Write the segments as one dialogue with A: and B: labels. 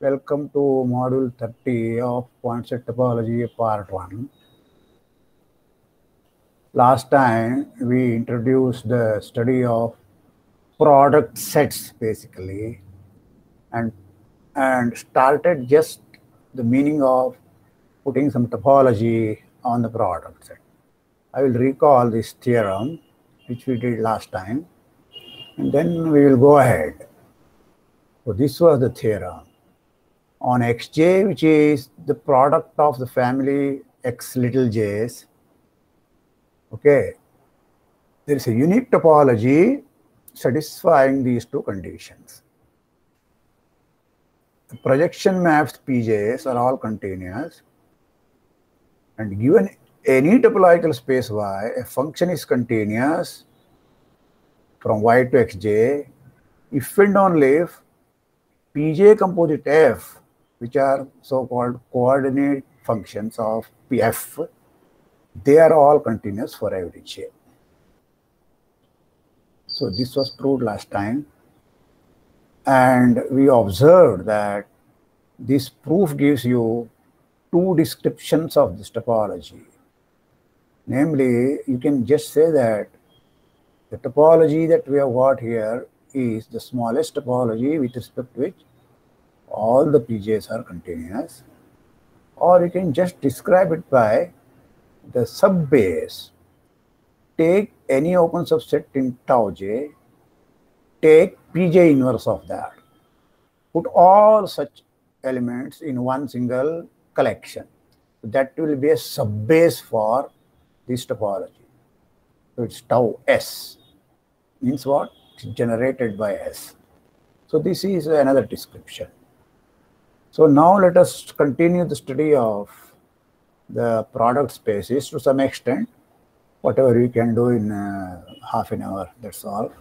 A: Welcome to module 30 of point set topology part 1. Last time we introduced the study of product sets basically and and started just the meaning of putting some topology on the product set. I will recall this theorem which we did last time and then we will go ahead. So this was the theorem on xj, which is the product of the family x little j's. Okay, there is a unique topology satisfying these two conditions. Projection maps pj's are all continuous and given any topological space y, a function is continuous from y to xj if and only if pj composite f which are so-called coordinate functions of Pf, they are all continuous for every j. So this was proved last time. And we observed that this proof gives you two descriptions of this topology. Namely, you can just say that the topology that we have got here is the smallest topology with respect to which all the PJs are continuous or you can just describe it by the subbase. Take any open subset in tau j, take Pj inverse of that. Put all such elements in one single collection. That will be a subbase for this topology. So it's tau s. Means what? It's generated by s. So this is another description. So now let us continue the study of the product spaces to some extent, whatever we can do in uh, half an hour, that's all.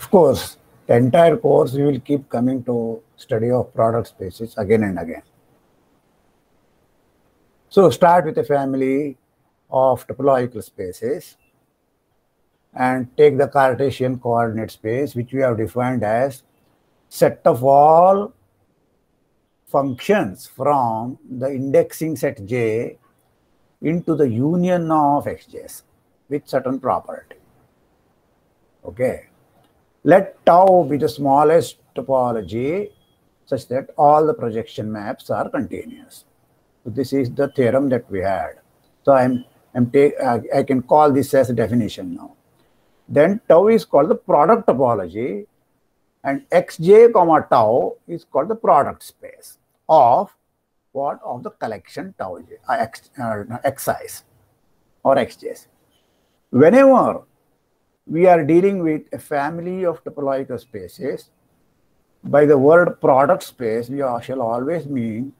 A: Of course, the entire course we will keep coming to study of product spaces again and again. So start with a family of topological spaces and take the Cartesian coordinate space, which we have defined as set of all functions from the indexing set J into the union of xj's with certain property. Okay. Let tau be the smallest topology such that all the projection maps are continuous. So this is the theorem that we had. So I'm, I'm take, uh, I can call this as a definition now. Then tau is called the product topology and xj comma tau is called the product space of what of the collection tau j, uh, x, uh, x size or xj's. Whenever we are dealing with a family of topological spaces, by the word product space, we shall always mean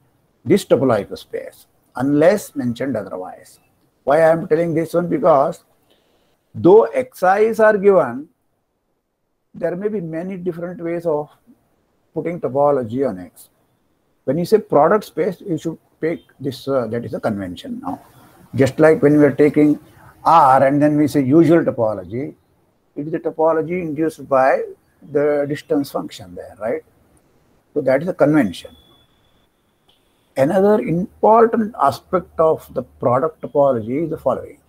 A: this topological space, unless mentioned otherwise. Why I am telling this one? Because though xi's are given, there may be many different ways of putting topology on X. When you say product space, you should take this, uh, that is a convention now. Just like when we are taking R and then we say usual topology, it is a topology induced by the distance function there, right? So that is a convention. Another important aspect of the product topology is the following.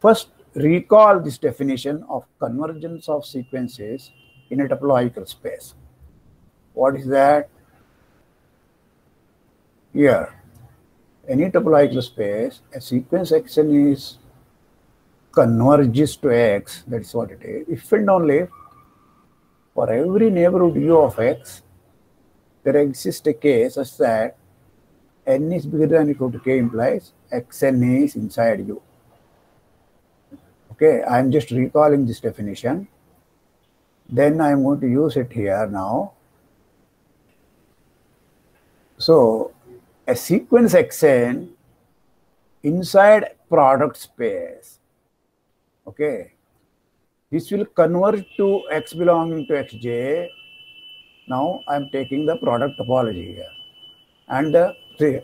A: First, recall this definition of convergence of sequences in a topological space. What is that? Here, any topological space, a sequence action is converges to x, that is what it is, if and only for every neighborhood u of x, there exists a case such that n is bigger than equal to k implies xn is inside u. Okay, I am just recalling this definition. Then I am going to use it here now. So, a sequence xn inside product space. Okay, this will converge to x belonging to xj Now I'm taking the product topology here and the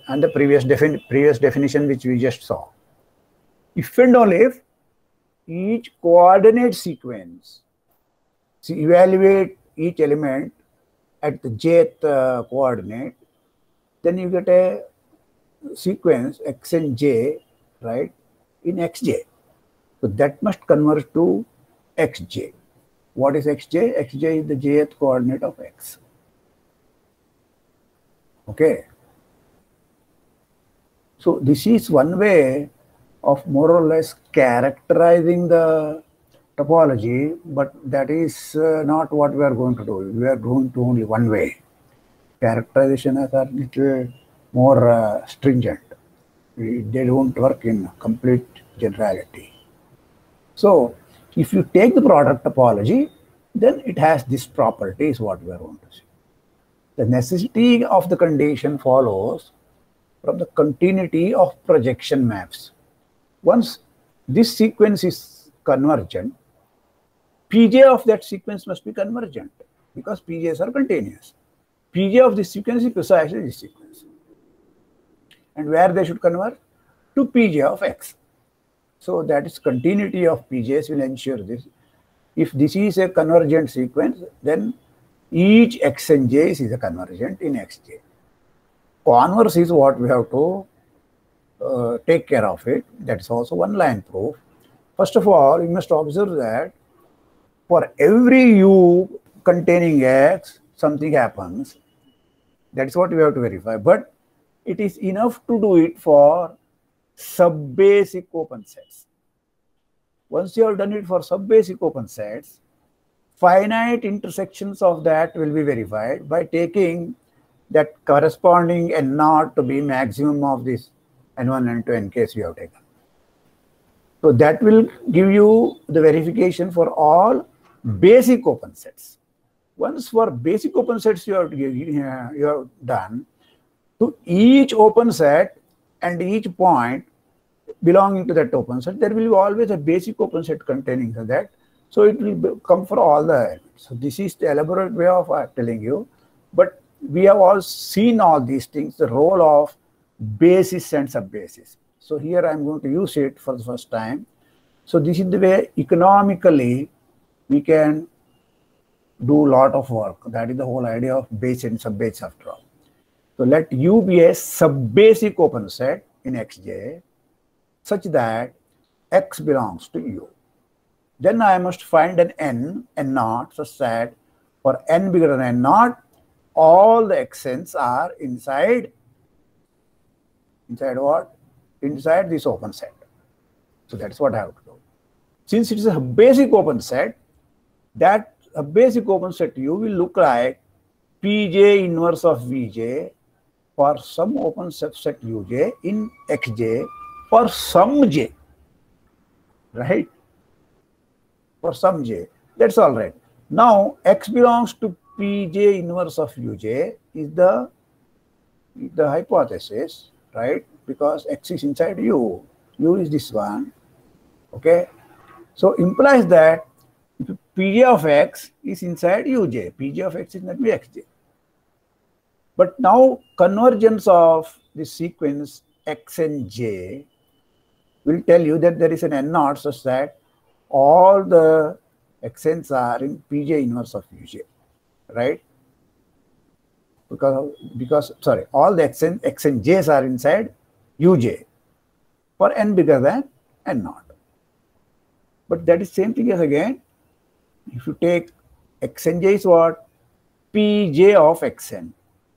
A: and the previous defin previous definition which we just saw. If and only if each coordinate sequence, evaluate each element at the jth uh, coordinate, then you get a sequence x and j, right, in xj. So that must converge to xj. What is xj? xj is the jth coordinate of x. Okay. So this is one way of more or less characterizing the topology, but that is uh, not what we are going to do. We are going to only one way. Characterization is a little more uh, stringent. They don't work in complete generality. So if you take the product topology, then it has this property is what we are going to see. The necessity of the condition follows from the continuity of projection maps. Once this sequence is convergent, Pj of that sequence must be convergent because Pjs are continuous. Pj of this sequence is precisely this sequence. And where they should converge? To Pj of x. So that is continuity of Pjs will ensure this. If this is a convergent sequence, then each x and j is a convergent in xj converse is what we have to uh, take care of it. That is also one line proof. First of all, you must observe that for every u containing x, something happens. That's what we have to verify. But it is enough to do it for subbasic open sets. Once you have done it for subbasic open sets, finite intersections of that will be verified by taking that corresponding n naught to be maximum of this n1 and 2 n case you have taken. So that will give you the verification for all basic open sets. Once for basic open sets you have, you have done, to each open set and each point belonging to that open set, there will be always a basic open set containing that. So it will come for all the elements. So this is the elaborate way of uh, telling you. But we have all seen all these things, the role of basis and subbasis. So here I'm going to use it for the first time. So this is the way economically we can do a lot of work. That is the whole idea of base and subbase after all. So let U be a subbasic open set in Xj such that X belongs to U. Then I must find an N, N naught such that for N bigger than N naught, all the xn's are inside inside what? Inside this open set. So that's what i have to do. Since it is a basic open set that a basic open set u will look like pj inverse of vj for some open subset uj in xj for some j right for some j that's all right now x belongs to Pj inverse of Uj is the, the hypothesis, right? Because X is inside U. U is this one. Okay. So implies that Pj of X is inside Uj. Pj of X is not Xj. But now convergence of the sequence X and J will tell you that there is an N naught such that all the xn's are in Pj inverse of Uj right? Because, because sorry, all the and, x and j's are inside uj for n bigger than n naught. But that is same thing as again, if you take x and j is what? pj of xn.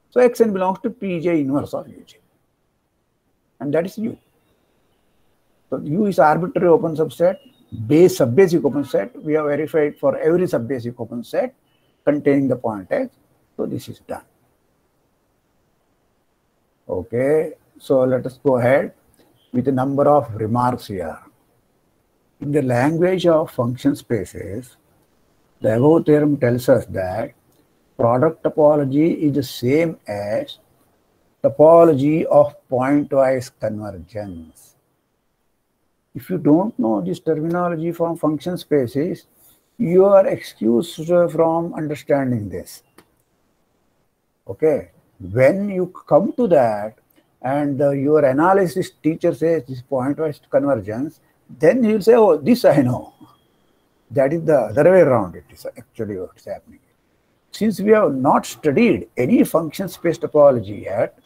A: So xn belongs to pj inverse of uj. And that is u. So u is arbitrary open subset, base subbasic open set. We have verified for every subbasic open set containing the point x. So this is done. Okay, so let us go ahead with a number of remarks here. In the language of function spaces, the above theorem tells us that product topology is the same as topology of pointwise convergence. If you don't know this terminology from function spaces, you are excused from understanding this. Okay. When you come to that and uh, your analysis teacher says this pointwise convergence, then you will say, oh, this I know. That is the other way around. It is actually what's happening. Since we have not studied any function space topology yet,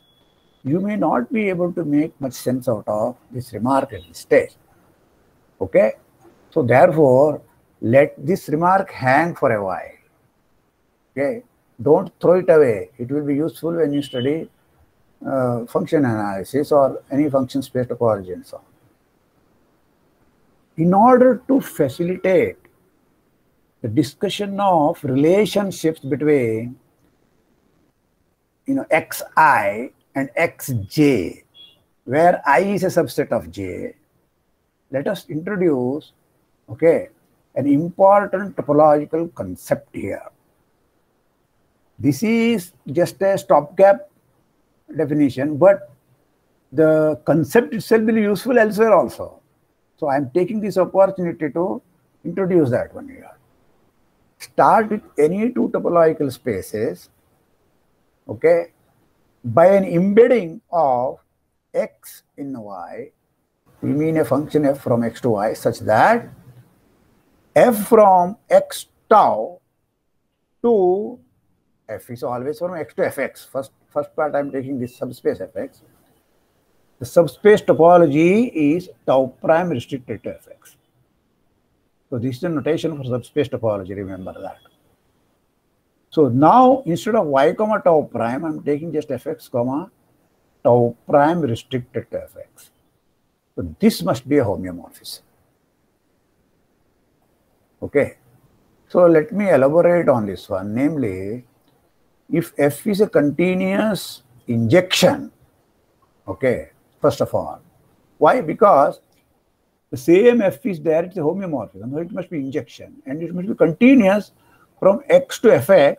A: you may not be able to make much sense out of this remark at this stage. Okay? So therefore, let this remark hang for a while. Okay? Don't throw it away. It will be useful when you study uh, function analysis or any function space topology and so on. In order to facilitate the discussion of relationships between you know xi and xj, where i is a subset of j, let us introduce okay an important topological concept here. This is just a stopgap definition, but the concept itself will be useful elsewhere also. So I am taking this opportunity to introduce that one here. Start with any two topological spaces, okay, by an embedding of x in y, we mean a function f from x to y such that f from x tau to f is always from x to fx. First, first part I am taking this subspace fx. The subspace topology is tau prime restricted to fx. So this is the notation for subspace topology, remember that. So now instead of y comma tau prime, I'm taking just fx comma tau prime restricted to fx. So this must be a homeomorphism. Okay. So let me elaborate on this one. Namely, if f is a continuous injection, okay, first of all, why? Because the same f is there, it's a homeomorphism, so it must be injection and it must be continuous from x to fx.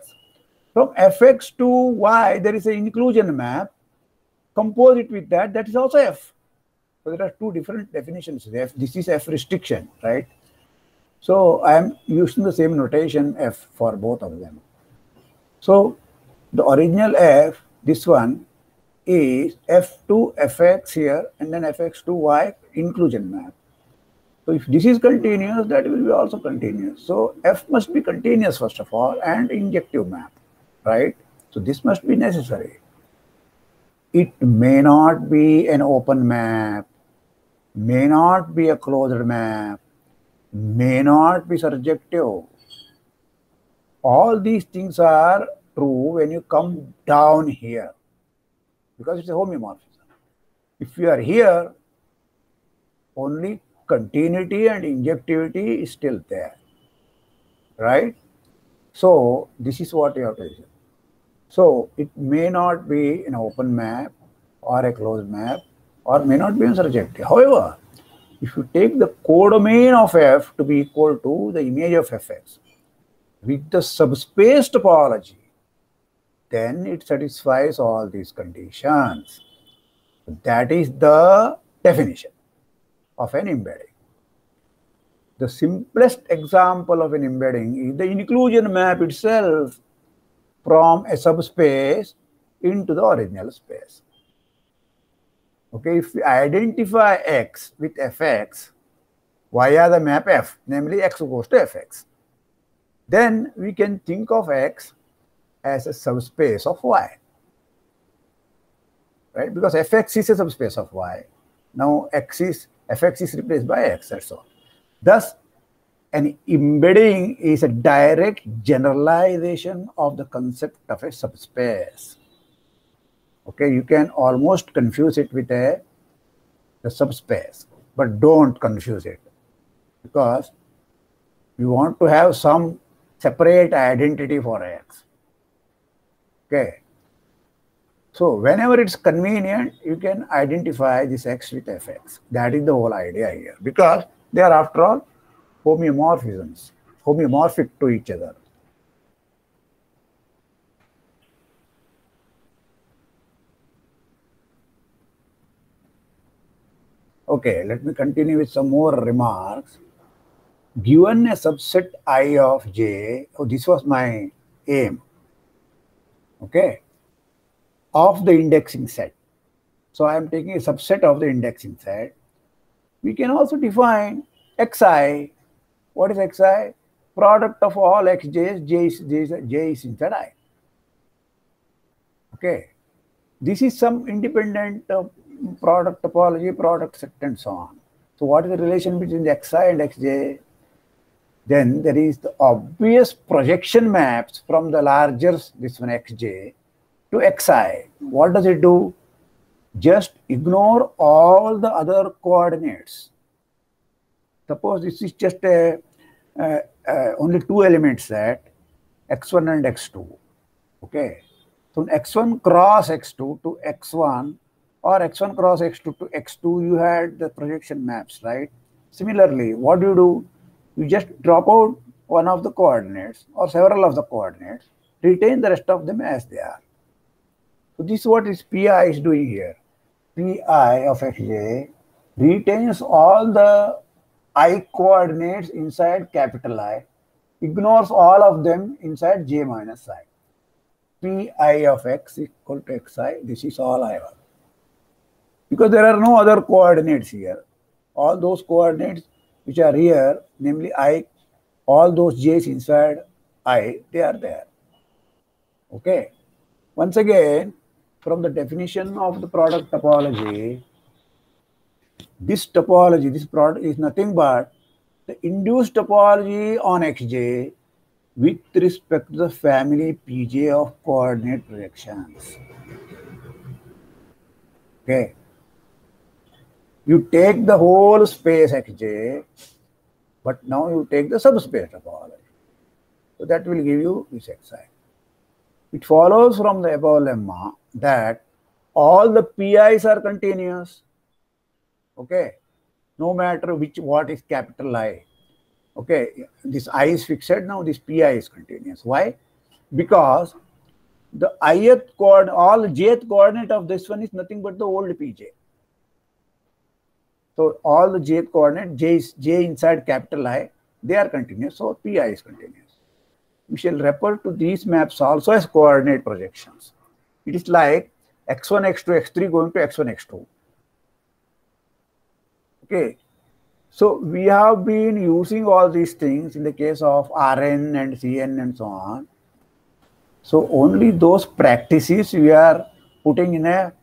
A: From fx to y, there is an inclusion map. Compose it with that, that is also f. So there are two different definitions. This is f restriction, right? So I am using the same notation f for both of them. So the original f, this one, is f2 fx here and then Fx2 Y inclusion map. So if this is continuous, that will be also continuous. So f must be continuous first of all and injective map, right? So this must be necessary. It may not be an open map, may not be a closed map, may not be surjective. All these things are true when you come down here because it's a homeomorphism. If you are here, only continuity and injectivity is still there, right? So this is what you have to do. So it may not be an open map or a closed map or may not be surjective. However, if you take the codomain of f to be equal to the image of fx with the subspace topology, then it satisfies all these conditions. That is the definition of an embedding. The simplest example of an embedding is the inclusion map itself from a subspace into the original space. Okay, if we identify x with fx via the map f, namely x goes to fx, then we can think of x as a subspace of y. Right? Because fx is a subspace of y. Now x is fx is replaced by x, that's all. Thus, an embedding is a direct generalization of the concept of a subspace. Okay, you can almost confuse it with a, subspace, but don't confuse it because you want to have some separate identity for x. Okay. So whenever it's convenient, you can identify this x with fx. That is the whole idea here. Because they are after all homeomorphisms, homeomorphic to each other. Okay, let me continue with some more remarks. Given a subset I of J, oh, this was my aim. Okay. of the indexing set. So I am taking a subset of the indexing set. We can also define xi. What is xi? Product of all xj's, j is, j is, j is inside i. Okay. This is some independent uh, product topology, product set, and so on. So what is the relation between the xi and xj? Then there is the obvious projection maps from the larger, this one xj, to xi. What does it do? Just ignore all the other coordinates. Suppose this is just a, uh, uh, only two elements set, x1 and x2. Okay. So x1 cross x2 to x1 or x1 cross x2 to x2, you had the projection maps, right? Similarly, what do you do? You just drop out one of the coordinates or several of the coordinates, retain the rest of them as they are. So this is what is pi is doing here. pi of xj retains all the i coordinates inside capital I, ignores all of them inside j minus i. pi of x equal to xi, this is all I have because there are no other coordinates here. All those coordinates which are here, namely i, all those j's inside i, they are there. Okay. Once again, from the definition of the product topology, this topology, this product is nothing but the induced topology on xj with respect to the family pj of coordinate projections. Okay you take the whole space xj, but now you take the subspace topology. So that will give you this xi. It follows from the above lemma that all the pi's are continuous. Okay, no matter which what is capital I. Okay, this i is fixed now. This pi is continuous. Why? Because the ith coordinate, all jth coordinate of this one is nothing but the old pj. So all the j coordinate, j is j inside capital I, they are continuous. So pi is continuous. We shall refer to these maps also as coordinate projections. It is like x1, x2, x3 going to x1, x2. Okay. So we have been using all these things in the case of Rn and Cn and so on. So only those practices we are putting in a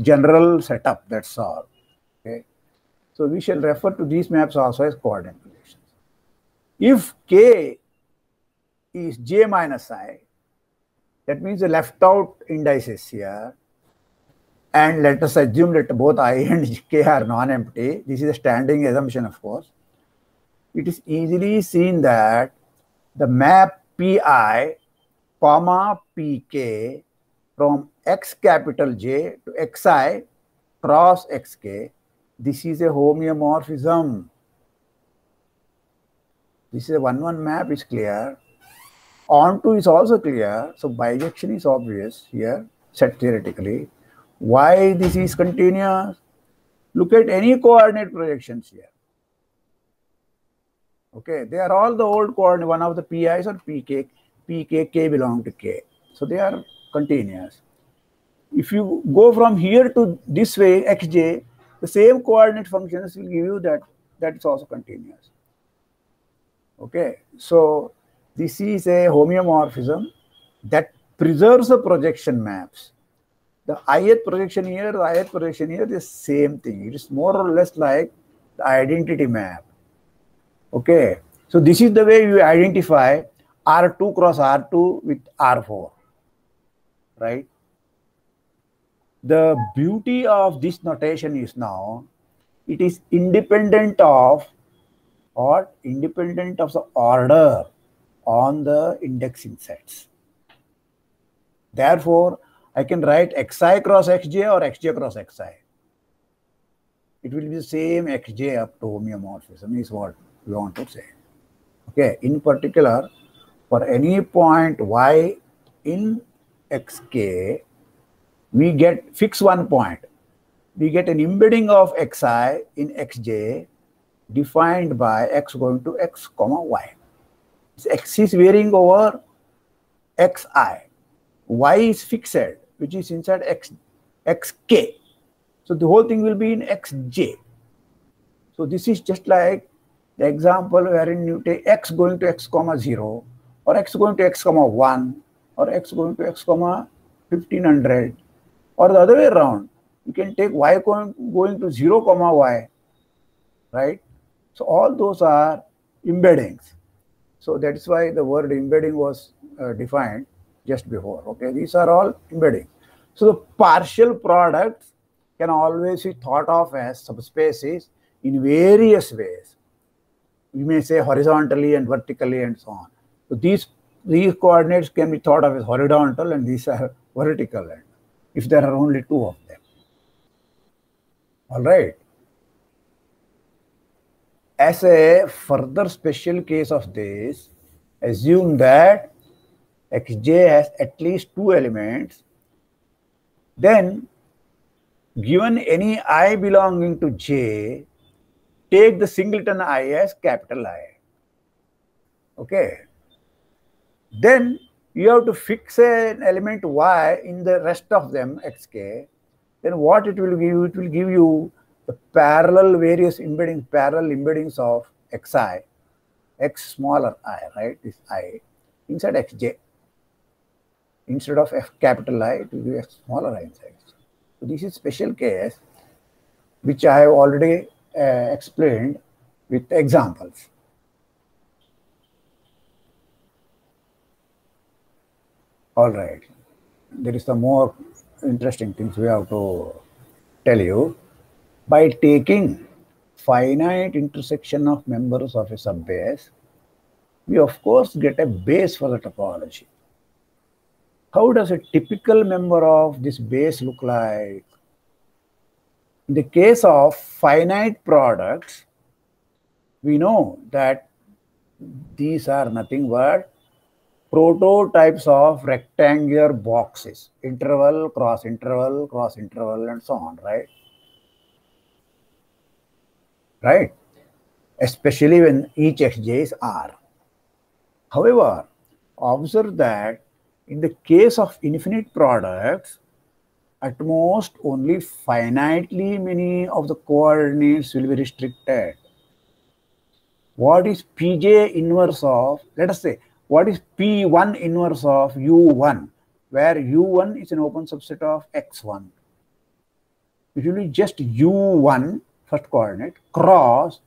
A: general setup, that's all. Okay. So we shall refer to these maps also as coordinate projections. If K is J minus I, that means the left out indices here, and let us assume that both I and K are non-empty. This is a standing assumption, of course. It is easily seen that the map Pi, comma Pk from x capital J to xi cross xk this is a homeomorphism. This is a 1-1 map is clear. Onto is also clear. So bijection is obvious here, set theoretically. Why this is continuous? Look at any coordinate projections here. Okay, they are all the old coordinate, one of the PIs or PK, PK, K belong to K. So they are continuous. If you go from here to this way, xj, the same coordinate functions will give you that that is also continuous. Okay, so this is a homeomorphism that preserves the projection maps. The ith projection here, the ith projection here is same thing. It is more or less like the identity map. Okay, so this is the way you identify R2 cross R2 with R4, right? the beauty of this notation is now it is independent of or independent of the order on the indexing sets. Therefore, I can write xi cross xj or xj cross xi. It will be the same xj up to homeomorphism is what we want to say. Okay, in particular, for any point y in xk, we get fix one point. We get an embedding of xi in xj defined by x going to x comma y. X is varying over xi. y is fixed which is inside x xk. So the whole thing will be in xj. So this is just like the example wherein you take x going to x comma 0 or x going to x comma 1 or x going to x comma 1500 or the other way around. You can take y going, going to 0 comma y, right? So all those are embeddings. So that's why the word embedding was uh, defined just before. Okay, these are all embedding. So the partial products can always be thought of as subspaces in various ways. We may say horizontally and vertically and so on. So these these coordinates can be thought of as horizontal and these are vertical and if there are only two of them. All right. As a further special case of this, assume that xj has at least two elements, then given any i belonging to j, take the singleton i as capital I. Okay. Then you have to fix an element y in the rest of them xk. Then what it will give you? It will give you the parallel various embeddings, parallel embeddings of xi, x smaller i, right? This i inside xj. Instead of f capital I, it will be x smaller i inside. So this is special case, which I have already uh, explained with examples. All right. There is some more interesting things we have to tell you. By taking finite intersection of members of a subbase, we of course get a base for the topology. How does a typical member of this base look like? In the case of finite products, we know that these are nothing but prototypes of rectangular boxes, interval, cross interval, cross interval, and so on, right? Right? Especially when each xj is R. However, observe that in the case of infinite products, at most only finitely many of the coordinates will be restricted. What is Pj inverse of, let us say, what is P1 inverse of U1, where U1 is an open subset of X1. It will be just U1, first coordinate, cross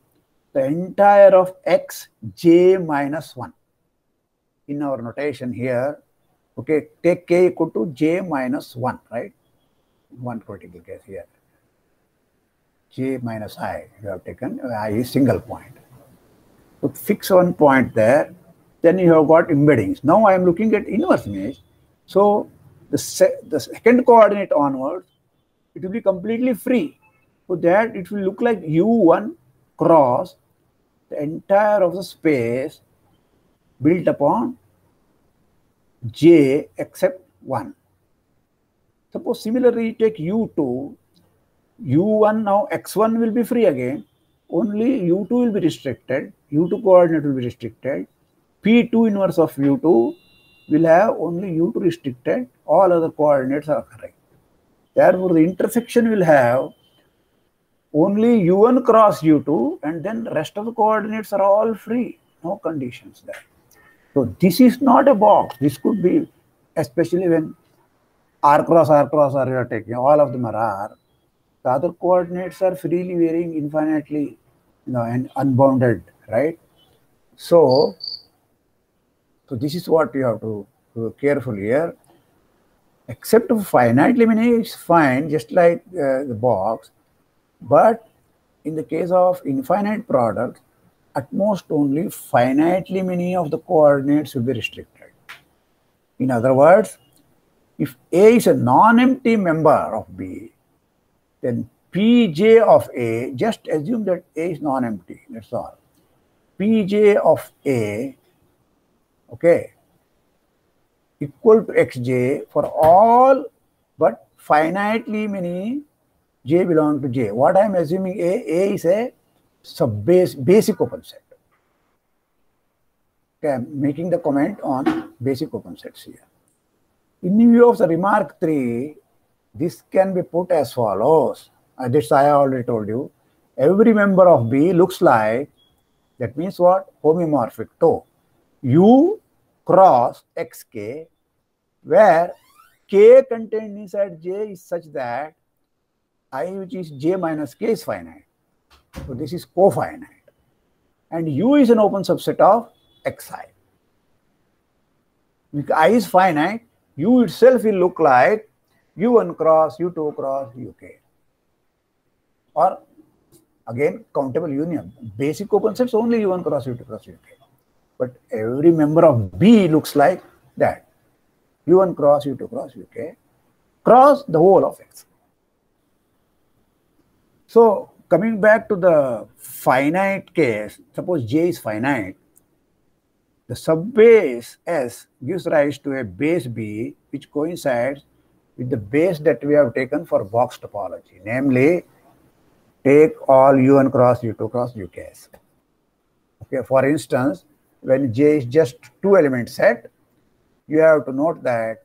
A: the entire of Xj minus 1. In our notation here, Okay, take k equal to j minus 1, right? One critical case here. j minus i, you have taken uh, i is single point. So fix one point there, then you have got embeddings. Now I am looking at inverse image. So the, se the second coordinate onwards, it will be completely free. So that it will look like u1 cross the entire of the space built upon j except 1. Suppose similarly you take u2, u1 now x1 will be free again, only u2 will be restricted, u2 coordinate will be restricted, p2 inverse of u2 will have only u2 restricted, all other coordinates are correct. Therefore, the intersection will have only u1 cross u2 and then rest of the coordinates are all free, no conditions there. So this is not a box. This could be, especially when r cross r cross r you are taking, all of them are r. The other coordinates are freely varying infinitely, you know, and unbounded, right? So, so this is what you have to be careful here. Except finite many is fine, just like uh, the box. But in the case of infinite products, at most only finitely many of the coordinates will be restricted. In other words, if A is a non-empty member of B, then Pj of A, just assume that A is non-empty, that's all. Pj of A, okay, equal to Xj for all but finitely many J belong to J. What I am assuming A, A is a sub base, basic open set. Okay, I'm making the comment on basic open sets here. In view of the remark 3, this can be put as follows. Uh, this I already told you. Every member of B looks like, that means what? Homeomorphic to U cross xk, where k contained inside J is such that I which is J minus k is finite. So this is cofinite. And U is an open subset of Xi. If I is finite, U itself will look like U1 cross U2 cross UK. Or again, countable union. Basic open sets only U1 cross U2 cross UK. But every member of B looks like that. U1 cross U2 cross UK cross the whole of X. So coming back to the finite case, suppose J is finite, the subbase S gives rise to a base B which coincides with the base that we have taken for box topology, namely take all U1 cross U2 cross UKs. Okay, for instance, when J is just two element set, you have to note that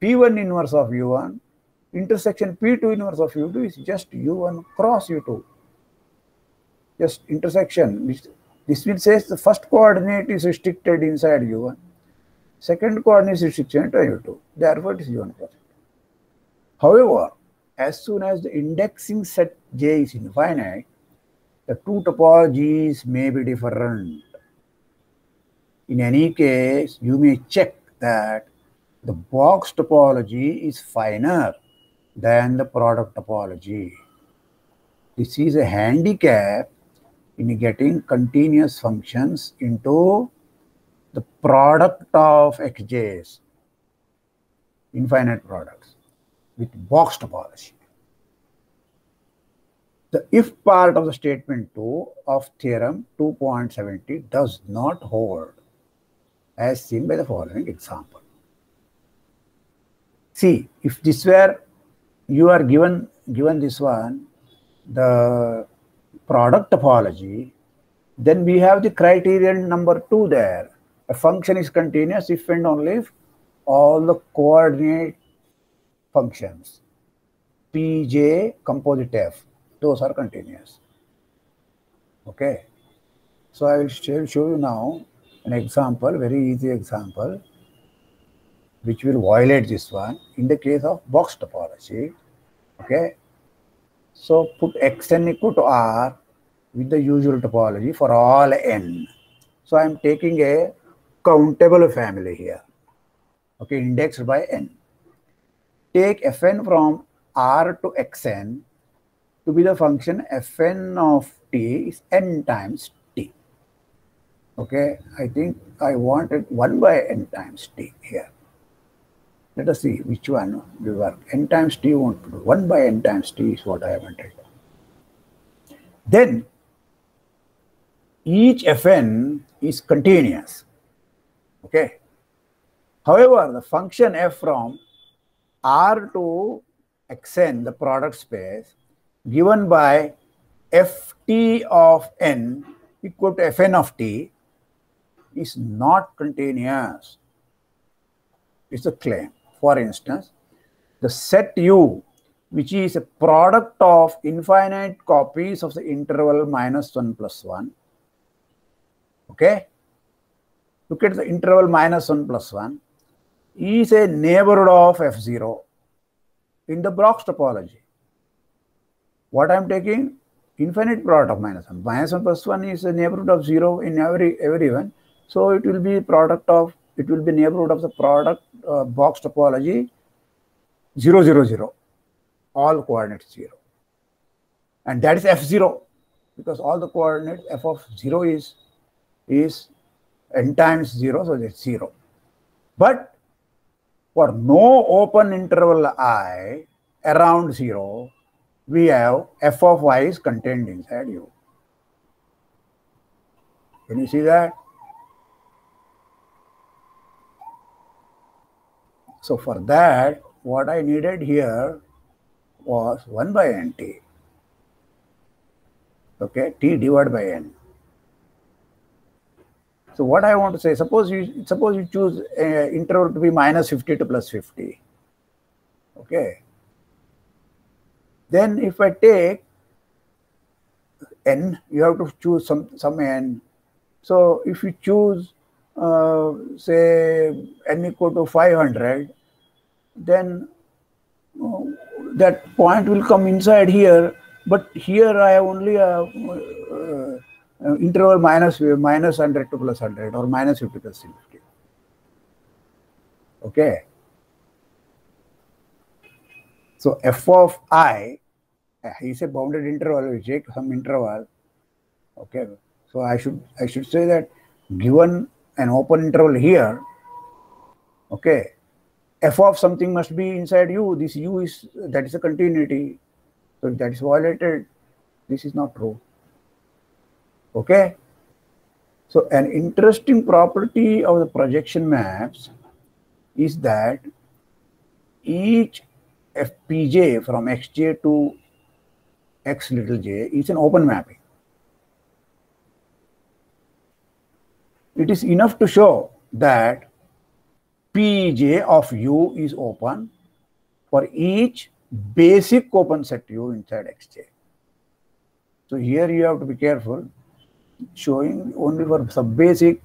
A: P1 inverse of U1 intersection P2 inverse of U2 is just U1 cross U2. Just intersection. This will say the first coordinate is restricted inside U1. Second coordinate is restricted to U2. Therefore, it is U1 cross U2. However, as soon as the indexing set J is infinite, the two topologies may be different. In any case, you may check that the box topology is finer than the product topology. This is a handicap in getting continuous functions into the product of xj's, infinite products, with box topology. The if part of the statement 2 of theorem 2.70 does not hold as seen by the following example. See, if this were, you are given, given this one, the product topology, then we have the criterion number two there. A function is continuous if and only if all the coordinate functions, pj, composite f, those are continuous. Okay. So I will show you now an example, very easy example, which will violate this one in the case of box topology. Okay. So put xn equal to r with the usual topology for all n. So I am taking a countable family here. Okay, indexed by n. Take fn from r to xn to be the function fn of t is n times t. Okay, I think I wanted 1 by n times t here. Let us see which one will work. n times t won't do. 1 by n times t is what I wanted. Then each fn is continuous. Okay. However, the function f from R to xn, the product space, given by ft of n equal to fn of t is not continuous. It's a claim. For instance, the set U, which is a product of infinite copies of the interval minus 1 plus 1. Okay? Look at the interval minus 1 plus 1 is a neighborhood of F0 in the box topology. What I'm taking? Infinite product of minus 1. Minus 1 plus 1 is a neighborhood of 0 in every everyone. So it will be product of, it will be neighborhood of the product uh, box topology 0, 0, 0, all coordinates 0. And that is F0 because all the coordinates f of 0 is, is n times 0, so that's 0. But for no open interval i around 0, we have f of y is contained inside u. Can you see that? So for that, what I needed here was 1 by nt. Okay, t divided by n. So what I want to say, suppose you suppose you choose a interval to be minus 50 to plus 50. Okay. Then if I take n, you have to choose some some n. So if you choose uh, say n equal to 500, then uh, that point will come inside here. But here I have only a uh, uh, interval minus minus 100 to plus 100 or minus 50 plus 50. Okay. So f of i is a bounded interval. We take some interval. Okay. So I should I should say that given an open interval here, okay, f of something must be inside u. This u is that is a continuity. So that is violated, this is not true. Okay. So an interesting property of the projection maps is that each fpj from xj to x little j is an open mapping. It is enough to show that pj of u is open for each basic open set u inside xj. So here you have to be careful showing only for sub-basic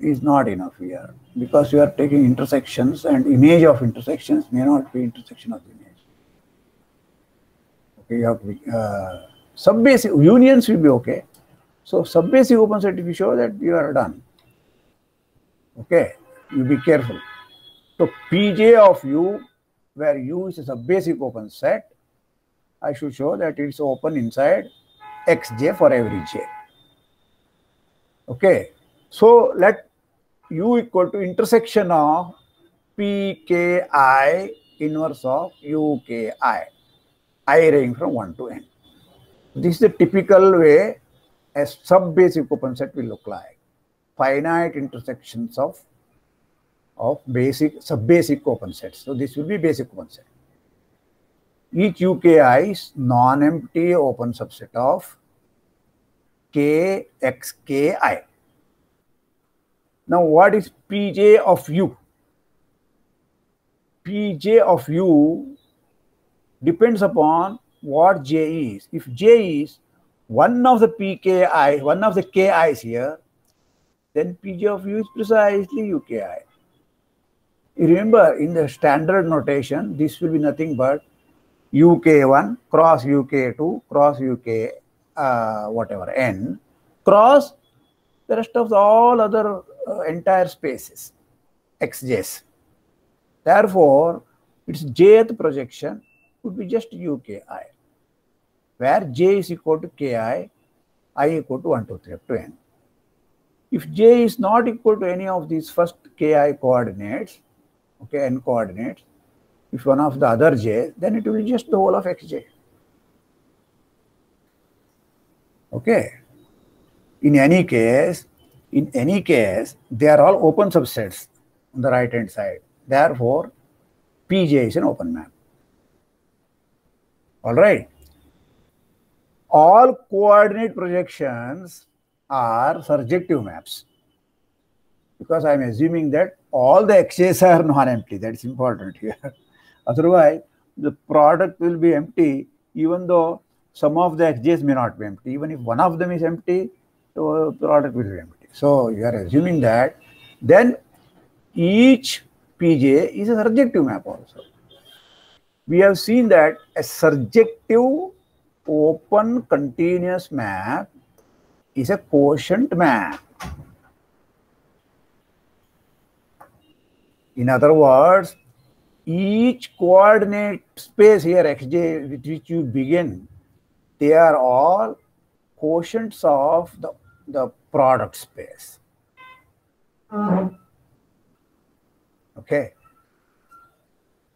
A: is not enough here because you are taking intersections and image of intersections may not be intersection of image. Okay, you have uh, sub-basic unions will be okay. So sub-basic open set if you show that you are done. Okay, you be careful. So Pj of u where u is a sub-basic open set, I should show that it's open inside xj for every j. Okay, so let u equal to intersection of pki inverse of uki, i ranging from 1 to n. This is the typical way a sub-basic open set will look like. Finite intersections of of basic sub-basic open sets. So this will be basic open set. Each UKI is non-empty open subset of kxki. Now, what is pj of u? pj of u depends upon what j is. If j is one of the pki, one of the ki's here, then pj of u is precisely uki. Remember in the standard notation, this will be nothing but uk1 cross uk2 cross uk uh, whatever n cross the rest of the all other uh, entire spaces xj's. Therefore, its jth projection would be just uki, where j is equal to ki, i equal to 1, 2, 3 up to n. If j is not equal to any of these first ki coordinates, okay, n coordinates, if one of the other j, then it will be just the whole of xj. Okay. In any case, in any case, they are all open subsets on the right hand side. Therefore, Pj is an open map. All right. All coordinate projections are surjective maps because I'm assuming that all the x's are non-empty. That's important here. Otherwise, the product will be empty even though some of the xj's may not be empty. Even if one of them is empty, the product will be empty. So you are assuming that then each pj is a surjective map also. We have seen that a surjective open continuous map is a quotient map. In other words, each coordinate space here xj with which you begin they are all quotients of the, the product space. Okay.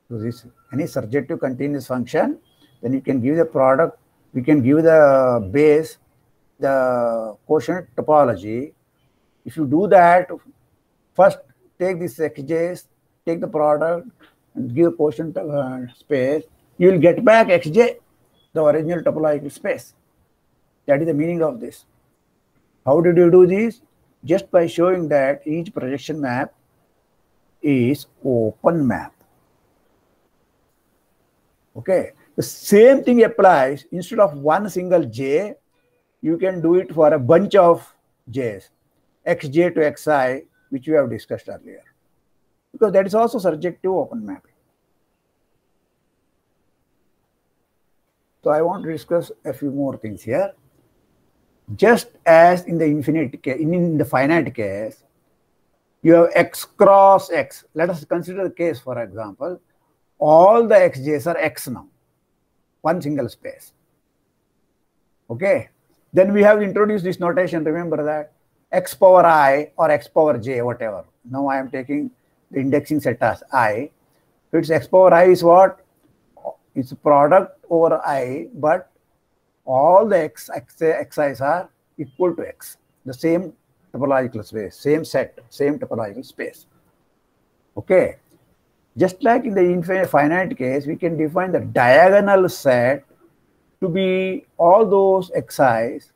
A: So this any surjective continuous function, then you can give the product, we can give the base, the quotient topology. If you do that, first take this xj's, take the product, and give quotient uh, space, you will get back xj the original topological space. That is the meaning of this. How did you do this? just by showing that each projection map is open map. Okay, the same thing applies instead of one single j, you can do it for a bunch of j's, xj to xi, which we have discussed earlier, because that is also subject to open mapping. So I want to discuss a few more things here. Just as in the infinite case, in the finite case, you have x cross x. Let us consider the case, for example, all the xj's are x now, one single space. Okay. Then we have introduced this notation, remember that x power i or x power j, whatever. Now I am taking the indexing set as i. Its x power i is what? It's product over i, but all the x, x, xi's are equal to x, the same topological space, same set, same topological space. Okay. Just like in the infinite finite case, we can define the diagonal set to be all those xi's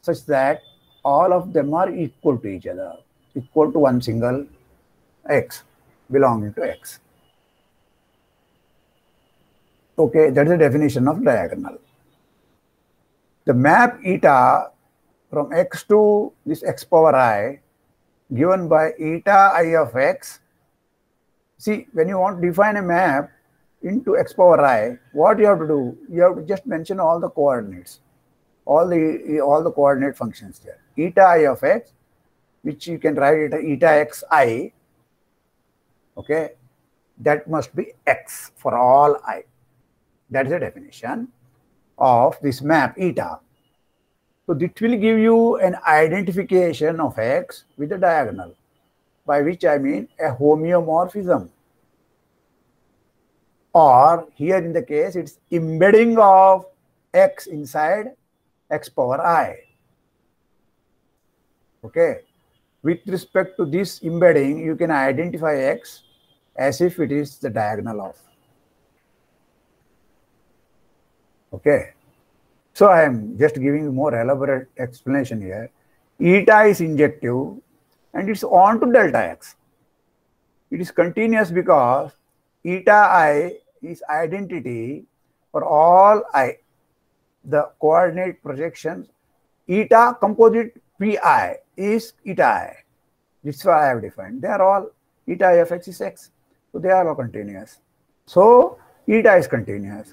A: such that all of them are equal to each other, equal to one single x belonging to x. Okay, that is the definition of diagonal. The map eta from x to this x power i given by eta i of x. See, when you want to define a map into x power i, what you have to do? You have to just mention all the coordinates, all the all the coordinate functions there. Eta i of x, which you can write it eta x i. Okay, that must be x for all i. That is the definition of this map eta. So this will give you an identification of x with a diagonal, by which I mean a homeomorphism. Or here in the case, it's embedding of x inside x power i. Okay. With respect to this embedding, you can identify x as if it is the diagonal of. Okay. So I am just giving more elaborate explanation here. Eta is injective and it's on to delta x. It is continuous because eta i is identity for all i. The coordinate projections eta composite pi is eta i. This is why I have defined. They are all eta of x is x. So they are all continuous. So eta is continuous.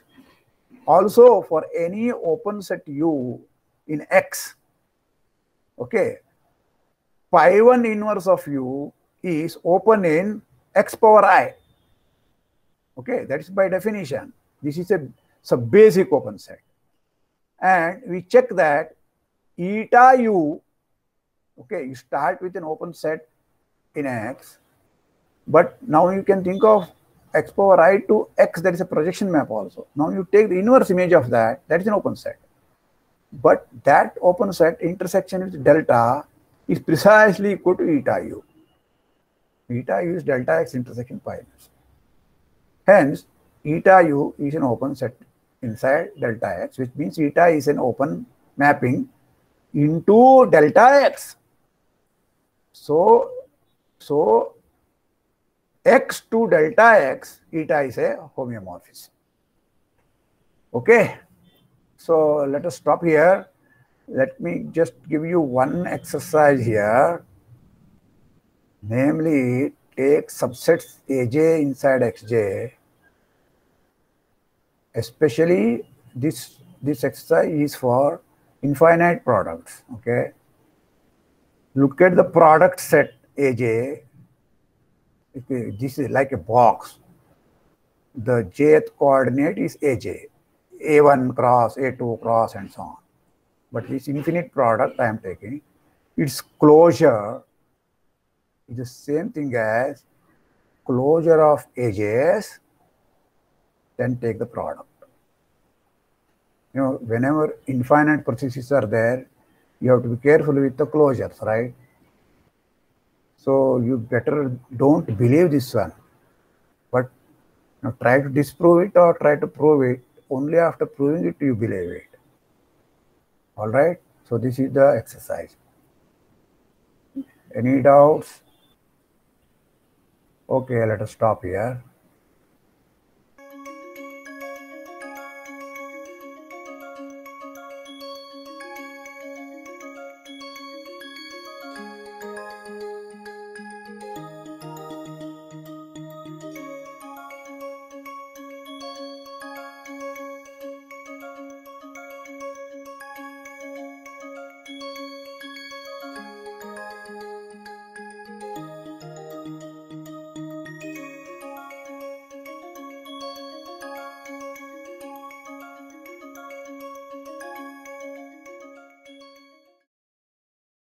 A: Also, for any open set U in X, okay, pi 1 inverse of U is open in X power I. Okay, that is by definition. This is a, a basic open set. And we check that eta U, okay, you start with an open set in X, but now you can think of x power i to x, that is a projection map also. Now you take the inverse image of that, that is an open set. But that open set intersection with delta is precisely equal to eta u. Eta u is delta x intersection pi. Hence, eta u is an open set inside delta x, which means eta is an open mapping into delta x. So, so x to delta x, eta is a homeomorphism. Okay, so let us stop here. Let me just give you one exercise here. Namely, take subsets aj inside xj. Especially this, this exercise is for infinite products. Okay. Look at the product set aj this is like a box. The jth coordinate is aj, a1 cross, a2 cross, and so on. But this infinite product I am taking, its closure is the same thing as closure of aj's, then take the product. You know, whenever infinite processes are there, you have to be careful with the closures, right? So you better don't believe this one, but you know, try to disprove it or try to prove it. Only after proving it, you believe it. All right. So this is the exercise. Any doubts? Okay, let us stop here.